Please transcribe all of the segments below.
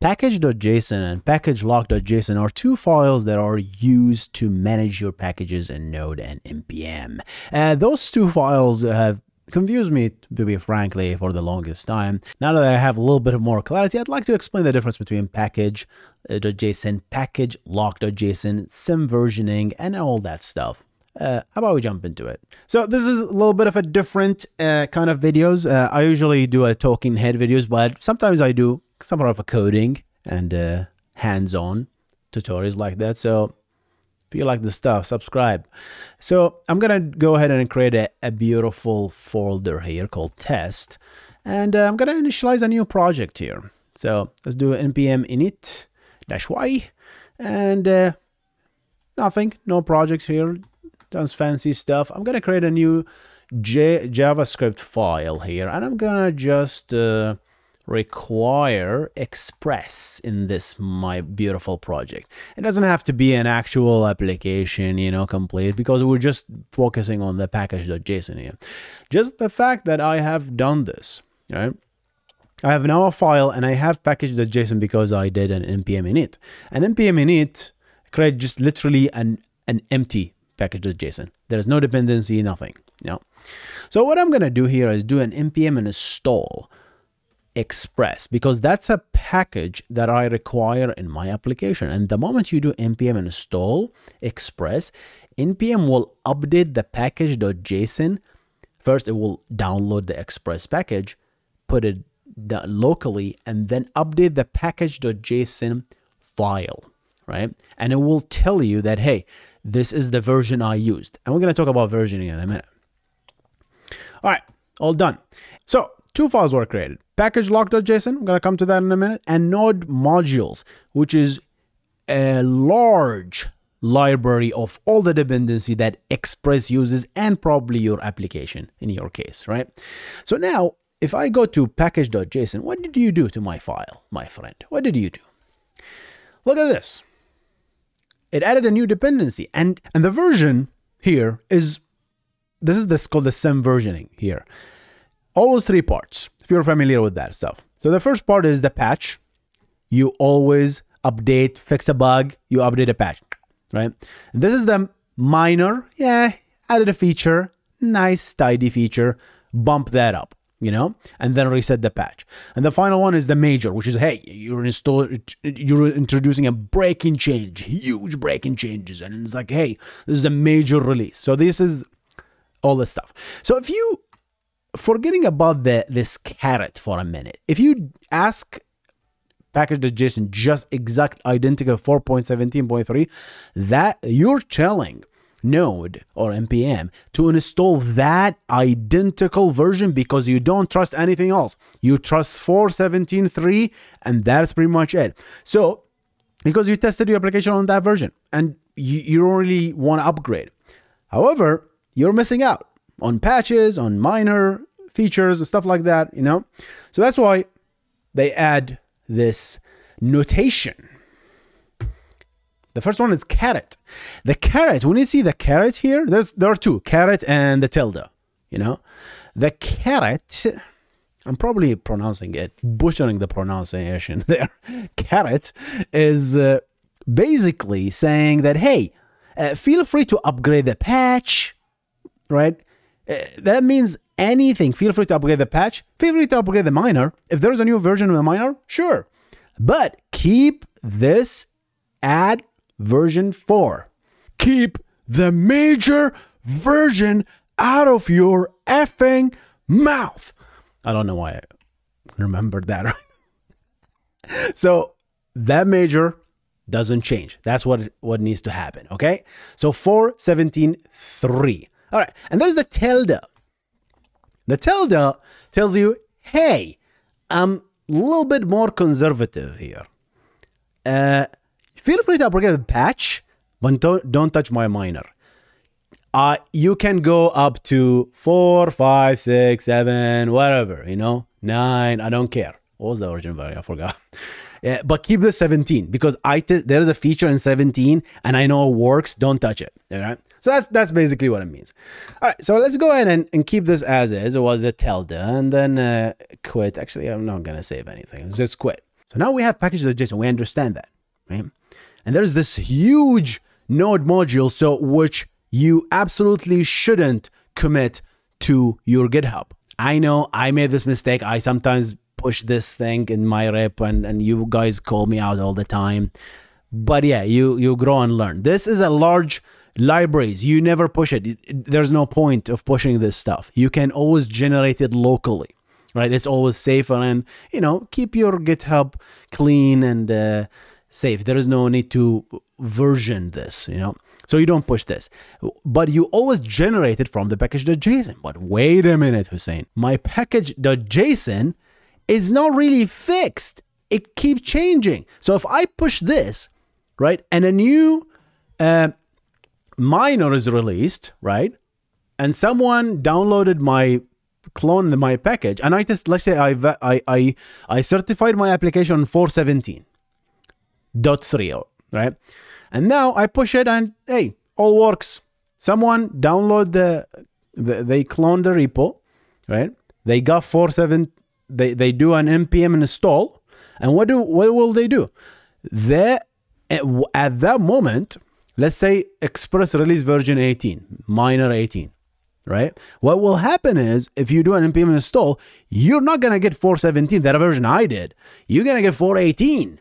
Package.json and package.lock.json are two files that are used to manage your packages in Node and NPM. Uh, those two files have confused me, to be frankly, for the longest time. Now that I have a little bit of more clarity, I'd like to explain the difference between package.json, package.lock.json, sim versioning, and all that stuff. Uh, how about we jump into it? So this is a little bit of a different uh, kind of videos. Uh, I usually do a talking head videos, but sometimes I do some sort of a coding and uh, hands-on tutorials like that. So if you like the stuff, subscribe. So I'm gonna go ahead and create a, a beautiful folder here called test, and uh, I'm gonna initialize a new project here. So let's do npm init dash y, and uh, nothing, no project here. Does fancy stuff. I'm gonna create a new J JavaScript file here, and I'm gonna just uh, require express in this my beautiful project it doesn't have to be an actual application you know complete because we're just focusing on the package.json here just the fact that i have done this right I have now a file and I have package.json because I did an npm init. An npm init create just literally an, an empty package.json. There's no dependency, nothing. Know? So what I'm going to do here is do an npm install express because that's a package that I require in my application. And the moment you do npm install express, npm will update the package.json. First, it will download the express package, put it locally, and then update the package.json file, right? And it will tell you that, hey, this is the version I used. And we're going to talk about versioning in a minute. All right, all done. So two files were created package lock.json, I'm going to come to that in a minute, and node modules, which is a large library of all the dependency that Express uses and probably your application in your case, right? So now, if I go to package.json, what did you do to my file, my friend? What did you do? Look at this. It added a new dependency and, and the version here is, this is this called the sim versioning here. Those three parts if you're familiar with that stuff. So the first part is the patch. You always update, fix a bug, you update a patch, right? This is the minor, yeah, added a feature, nice, tidy feature, bump that up, you know, and then reset the patch. And the final one is the major, which is, hey, you're install, you're introducing a breaking change, huge breaking changes, and it's like, hey, this is the major release. So this is all this stuff. So if you forgetting about the this caret for a minute, if you ask package.json just exact identical 4.17.3, that you're telling Node or npm to install that identical version because you don't trust anything else. You trust 4.17.3 and that's pretty much it. So because you tested your application on that version and you, you don't really want to upgrade. However, you're missing out on patches, on minor features and stuff like that, you know? So that's why they add this notation. The first one is caret. The caret, when you see the caret here, there's there are two, caret and the tilde, you know? The caret, I'm probably pronouncing it, butchering the pronunciation there. caret is uh, basically saying that, hey, uh, feel free to upgrade the patch, right? Uh, that means anything. Feel free to upgrade the patch. Feel free to upgrade the minor. If there's a new version of the minor, sure. But keep this at version 4. Keep the major version out of your effing mouth. I don't know why I remembered that. so that major doesn't change. That's what what needs to happen. Okay. So 417.3. All right. And there's the tilde. The tilde tells you, hey, I'm a little bit more conservative here. Uh, feel free to upgrade the patch, but don't, don't touch my minor. Uh, you can go up to four, five, six, seven, whatever, you know, nine. I don't care. What was the origin value? I forgot. But keep the 17 because I there is a feature in 17 and I know it works. Don't touch it. All right. So that's that's basically what it means. All right, so let's go ahead and, and keep this as is. It was a tilde and then uh, quit. Actually, I'm not gonna save anything. Let's just quit. So now we have package.json. We understand that, right? And there's this huge node module, so which you absolutely shouldn't commit to your GitHub. I know I made this mistake. I sometimes push this thing in my rep and, and you guys call me out all the time. But yeah, you you grow and learn. This is a large libraries. You never push it. There's no point of pushing this stuff. You can always generate it locally, right? It's always safer and you know keep your GitHub clean and uh, safe. There is no need to version this, you know. So you don't push this, but you always generate it from the package.json. But wait a minute, Hussein, my package.json is not really fixed. It keeps changing. So if I push this, right, and a new uh, minor is released, right, and someone downloaded my clone my package, and I just let's say I I I, I certified my application on 417.3, right, and now I push it and hey, all works. Someone download the, the they clone the repo, right? They got 47 they they do an npm install and what do what will they do? They at that moment, let's say Express release version 18, minor 18, right? What will happen is if you do an npm install, you're not gonna get 417, that version I did. You're gonna get 418.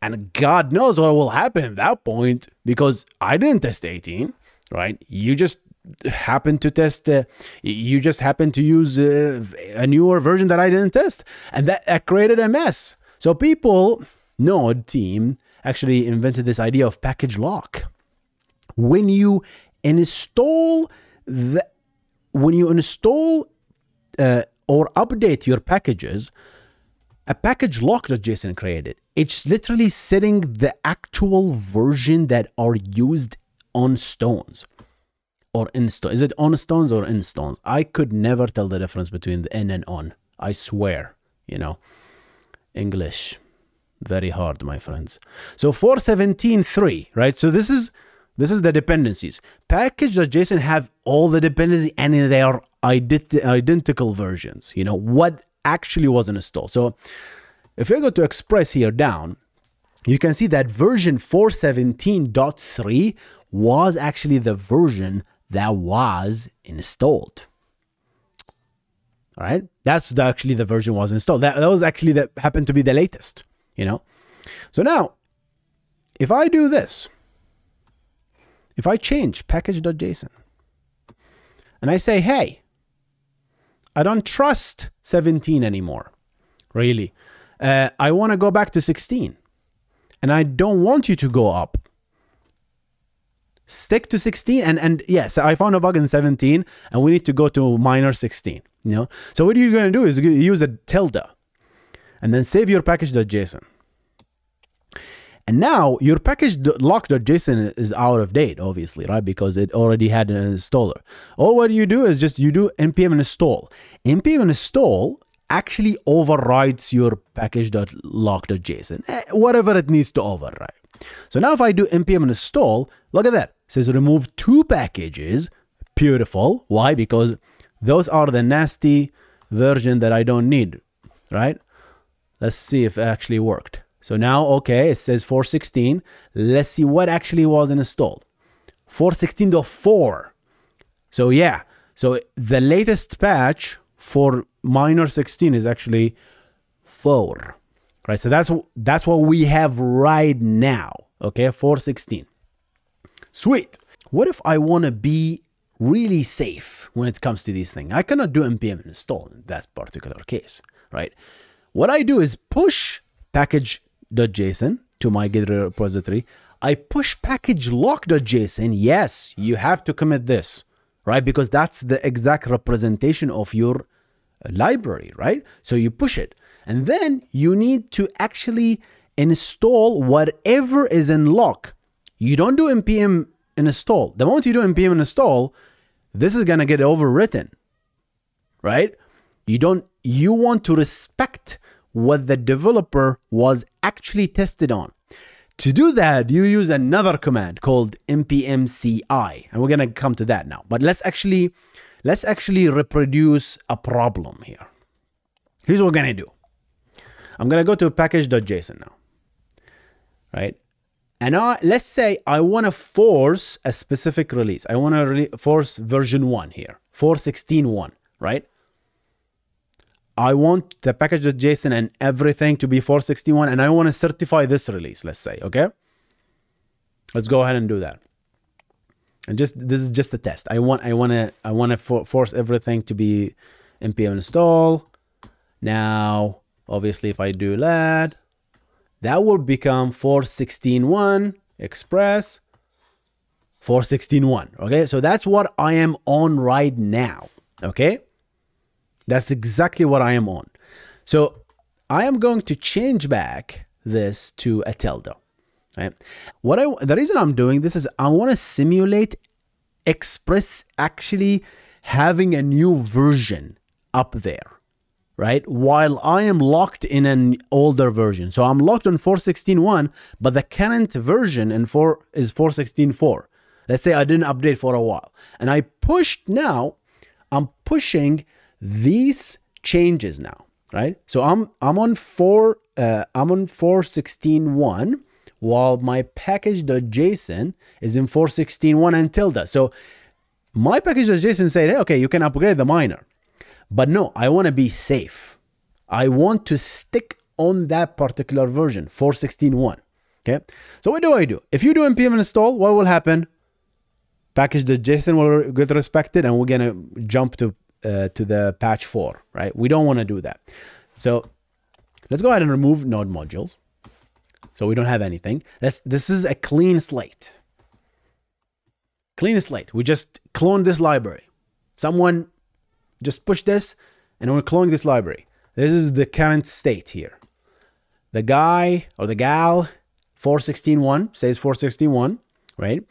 And God knows what will happen at that point because I didn't test 18, right? You just happen to test, uh, you just happen to use uh, a newer version that I didn't test. And that, that created a mess. So people, Node team, actually invented this idea of package lock. When you install the, when you install uh, or update your packages, a package lock.json created. It's literally setting the actual version that are used on stones or in. Is it on stones or in stones? I could never tell the difference between the in and on. I swear, you know. English, very hard, my friends. So 417.3, right? So this is this is the dependencies. Package.json have all the dependencies and they are ident identical versions. You know, what actually was installed. So if we go to Express here down, you can see that version 417.3 was actually the version that was installed. All right, that's the, actually the version was installed. That, that was actually that happened to be the latest, you know. So now, if I do this, if I change package.json and I say, hey, I don't trust 17 anymore. Really. Uh, I want to go back to 16. And I don't want you to go up. Stick to 16 and and yes, I found a bug in 17 and we need to go to minor 16, you know? So what you're going to do is use a tilde and then save your package.json. And now your package lock.json is out of date, obviously, right? Because it already had an installer. All what you do is just you do npm install. npm install actually overrides your package.lock.json, eh, whatever it needs to override. So now if I do npm install, look at that. It says remove two packages. Beautiful. Why? Because those are the nasty version that I don't need, right? Let's see if it actually worked. So now, okay, it says 416. Let's see what actually was installed. 416.4. So yeah, so the latest patch for minor 16 is actually 4. Right, so that's that's what we have right now. Okay, 416. Sweet. What if I want to be really safe when it comes to these things? I cannot do npm install in that particular case, right? What I do is push package package.json to my Git repository. I push package lock.json. Yes, you have to commit this, right? Because that's the exact representation of your library, right? So you push it. And then you need to actually install whatever is in lock. You don't do npm install. The moment you do npm install, this is going to get overwritten, right? You don't, you want to respect what the developer was actually tested on. To do that, you use another command called npmci, and we're gonna come to that now. But let's actually let's actually reproduce a problem here. Here's what we're gonna do. I'm to go to package.json now, right? And I, let's say I want to force a specific release. I want to re force version 1 here, 4.16.1, right? I want the package.json and everything to be 461 and I want to certify this release, let's say, okay? Let's go ahead and do that. And just this is just a test. I want I want to I want to for, force everything to be npm install. Now, obviously if I do that, that will become 416.1 express 416.1. Okay? So that's what I am on right now, okay? That's exactly what I am on. So I am going to change back this to a tilde. Right? What I the reason I'm doing this is I want to simulate Express actually having a new version up there, right? While I am locked in an older version. So I'm locked on 416.1, but the current version in 4 is 416.4. Let's say I didn't update for a while. And I pushed now, I'm pushing these changes now, right? So I'm I'm on 4 uh, I'm on 416.1 while my package.json is in 416.1 and tilde. So my package.json said, hey, okay, you can upgrade the minor. But no, I want to be safe. I want to stick on that particular version, 416.1. Okay. So what do I do? If you do npm install, what will happen? Package.json will get respected and we're going to jump to uh, to the patch 4, right? We don't want to do that. So let's go ahead and remove node modules. So we don't have anything. This, this is a clean slate. Clean slate. We just clone this library. Someone just push this and we're cloning this library. This is the current state here. The guy or the gal 416.1 says 416.1, right?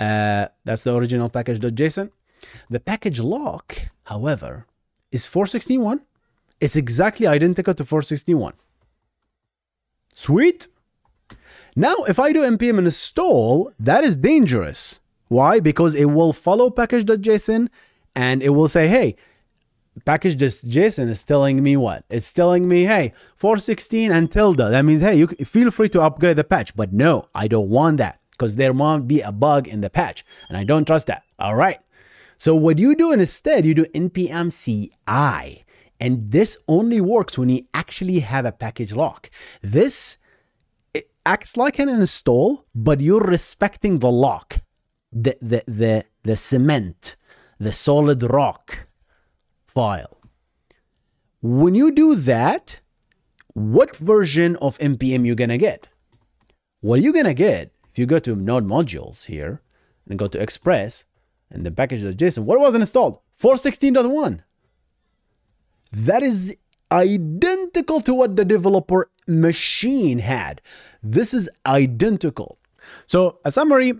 Uh, that's the original package.json. The package lock, however, is 416.1. It's exactly identical to 416.1. Sweet. Now, if I do npm install, that is dangerous. Why? Because it will follow package.json and it will say, hey, package.json is telling me what? It's telling me, hey, 416 and tilde. That means, hey, you feel free to upgrade the patch. But no, I don't want that because there might be a bug in the patch and I don't trust that. All right. So what you do instead, you do npm CI. And this only works when you actually have a package lock. This acts like an install, but you're respecting the lock, the, the, the, the cement, the solid rock file. When you do that, what version of npm you're gonna get? What are you're gonna get, if you go to node modules here and go to express and the package.json, what was installed? 416.1. That is identical to what the developer machine had. This is identical. So a summary,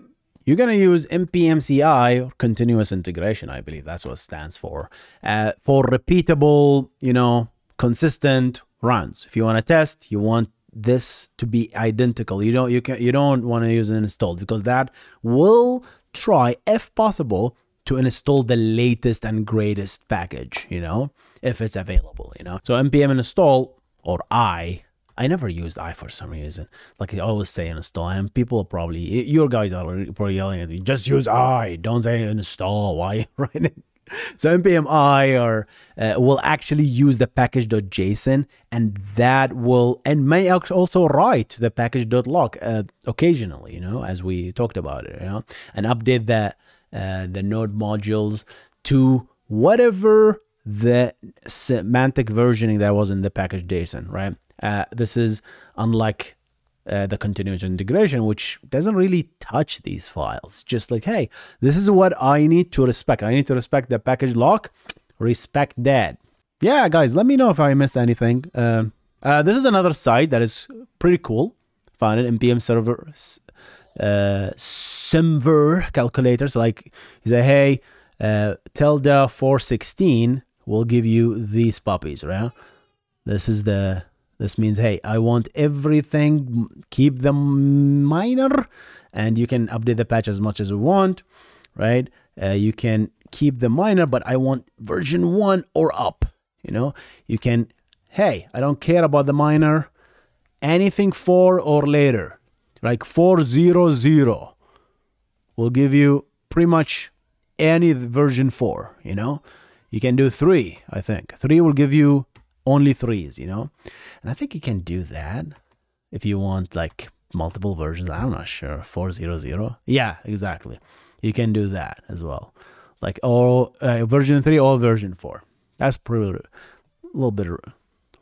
you're going to use npmci or continuous integration, I believe that's what stands for, uh, for repeatable, you know, consistent runs. If you want to test, you want this to be identical. You don't you can you don't want to use an installed because that will try, if possible, to install the latest and greatest package, you know, if it's available, you know. So npm install or I, I never used I for some reason. Like I always say install, and people probably, your guys are probably yelling at me, just use I, don't say install. Why, right? so npm i or uh, will actually use the package.json and that will and may also write the package.log uh, occasionally you know as we talked about it you know and update the uh, the node modules to whatever the semantic versioning that was in the package JSON, right? Uh, this is unlike uh, the continuous integration, which doesn't really touch these files. Just like, hey, this is what I need to respect. I need to respect the package lock. Respect that. Yeah, guys, let me know if I missed anything. Um, uh, this is another site that is pretty cool. Found it npm semver uh, semver calculators. Like you say, hey, uh, tilde 416 will give you these puppies, right? This is the, this means, hey, I want everything, keep them minor, and you can update the patch as much as you want, right? Uh, you can keep the minor, but I want version one or up, you know? You can hey, I don't care about the minor, anything four or later, like 400 will give you pretty much any version four, you know? You can do three, I think. Three will give you only threes, you know? And I think you can do that if you want like multiple versions. I'm not sure. 400. Yeah, exactly. You can do that as well. Like all uh, version 3 or version 4. That's pretty a little bit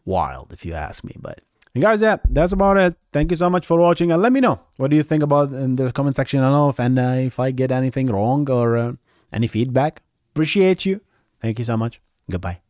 wild if you ask me, but and guys, yeah, that's about it. Thank you so much for watching, and let me know what do you think about in the comment section. I don't know if and uh, if I get anything wrong or uh, any feedback. Appreciate you. Thank you so much. Goodbye.